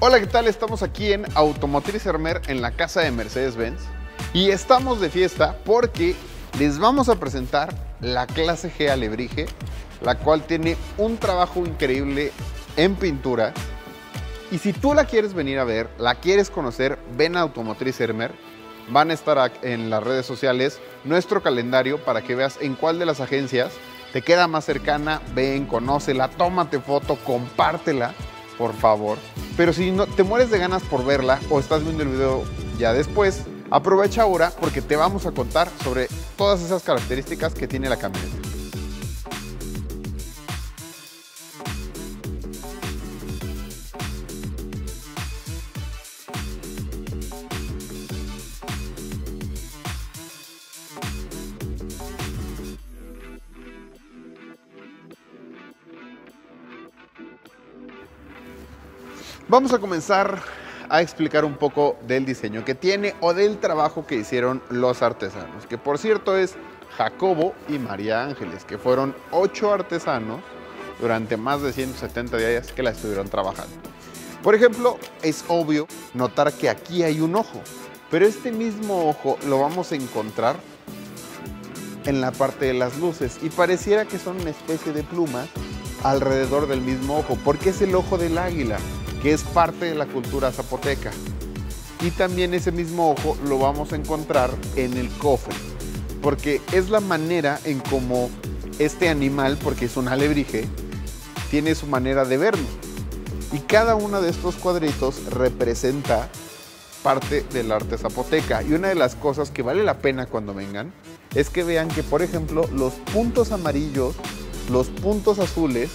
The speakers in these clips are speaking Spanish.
Hola, ¿qué tal? Estamos aquí en Automotriz Hermer en la casa de Mercedes-Benz y estamos de fiesta porque les vamos a presentar la clase G Alebrije, la cual tiene un trabajo increíble en pintura. Y si tú la quieres venir a ver, la quieres conocer, ven a Automotriz Hermer. Van a estar en las redes sociales nuestro calendario para que veas en cuál de las agencias te queda más cercana. Ven, conócela, tómate foto, compártela, por favor. Pero si no, te mueres de ganas por verla o estás viendo el video ya después, aprovecha ahora porque te vamos a contar sobre todas esas características que tiene la camioneta. Vamos a comenzar a explicar un poco del diseño que tiene o del trabajo que hicieron los artesanos, que por cierto es Jacobo y María Ángeles, que fueron ocho artesanos durante más de 170 días que la estuvieron trabajando. Por ejemplo, es obvio notar que aquí hay un ojo, pero este mismo ojo lo vamos a encontrar en la parte de las luces y pareciera que son una especie de plumas alrededor del mismo ojo, porque es el ojo del águila que es parte de la cultura zapoteca. Y también ese mismo ojo lo vamos a encontrar en el cofre, porque es la manera en cómo este animal, porque es un alebrije, tiene su manera de vernos. Y cada uno de estos cuadritos representa parte del arte zapoteca. Y una de las cosas que vale la pena cuando vengan es que vean que, por ejemplo, los puntos amarillos, los puntos azules,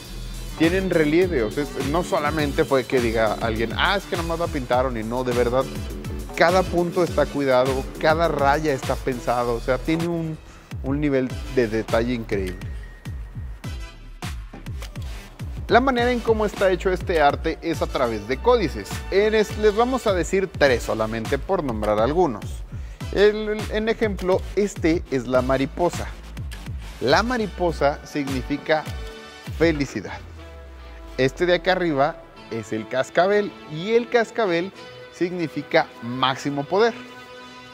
tienen relieve. O sea, no solamente fue que diga alguien, ah, es que nomás la pintaron y no, de verdad, cada punto está cuidado, cada raya está pensado, o sea, tiene un, un nivel de detalle increíble. La manera en cómo está hecho este arte es a través de códices. Les vamos a decir tres solamente por nombrar algunos. en ejemplo, este es la mariposa. La mariposa significa felicidad. Este de acá arriba es el cascabel y el cascabel significa máximo poder.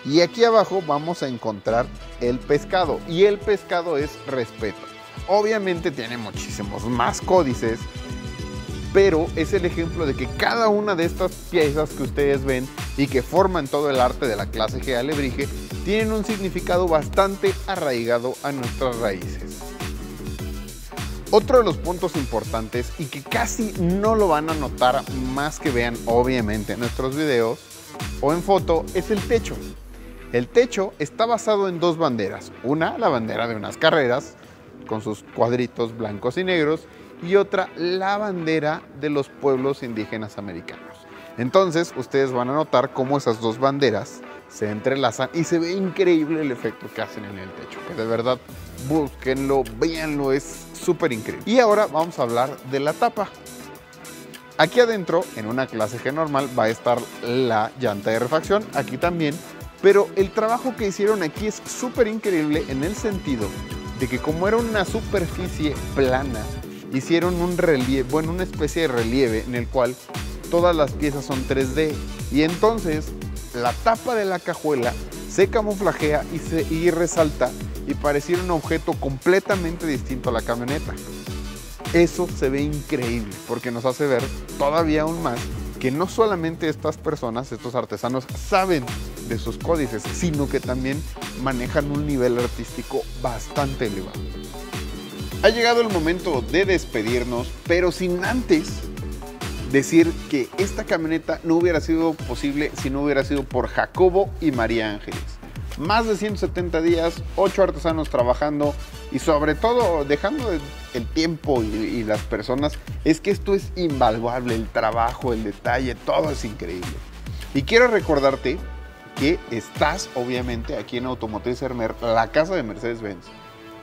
Y aquí abajo vamos a encontrar el pescado y el pescado es respeto. Obviamente tiene muchísimos más códices, pero es el ejemplo de que cada una de estas piezas que ustedes ven y que forman todo el arte de la clase G alebrije tienen un significado bastante arraigado a nuestras raíces. Otro de los puntos importantes y que casi no lo van a notar más que vean obviamente nuestros videos o en foto es el techo. El techo está basado en dos banderas. Una, la bandera de unas carreras con sus cuadritos blancos y negros y otra, la bandera de los pueblos indígenas americanos. Entonces, ustedes van a notar cómo esas dos banderas se entrelazan y se ve increíble el efecto que hacen en el techo, que de verdad búsquenlo, véanlo, es súper increíble. Y ahora vamos a hablar de la tapa. Aquí adentro, en una clase G normal, va a estar la llanta de refacción, aquí también, pero el trabajo que hicieron aquí es súper increíble en el sentido de que como era una superficie plana, hicieron un relieve, bueno, una especie de relieve en el cual todas las piezas son 3D y entonces la tapa de la cajuela se camuflajea y, se, resalta y pareciera un objeto completamente distinto a la camioneta. Eso se ve increíble porque nos hace ver todavía aún más que no solamente estas personas, estos artesanos, saben de sus códices, sino que también manejan un nivel artístico bastante elevado. Ha llegado el momento de despedirnos, pero sin antes decir que esta camioneta no hubiera sido posible si no hubiera sido por Jacobo y María Ángeles. Más de 170 días, 8 artesanos trabajando y sobre todo dejando el tiempo y, las personas, es que esto es invaluable, el trabajo, el detalle, todo es increíble. Y quiero recordarte que estás obviamente aquí en Automotriz Hermer, la casa de Mercedes-Benz,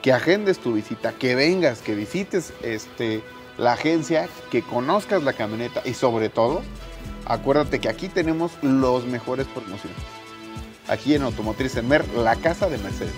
que agendes tu visita, que vengas, que visites este la agencia, que conozcas la camioneta y sobre todo, acuérdate que aquí tenemos los mejores promociones. Aquí en Automotriz Mer, la casa de Mercedes.